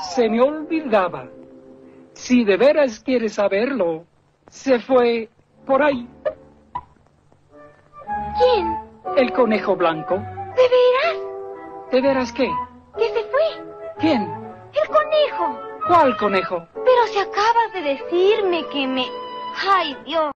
Se me olvidaba. Si de veras quieres saberlo, se fue por ahí. ¿Quién? El conejo blanco. ¿De veras? ¿De veras qué? ¿Que se fue? ¿Quién? El conejo. ¿Cuál conejo? Pero si acabas de decirme que me... ¡Ay, Dios!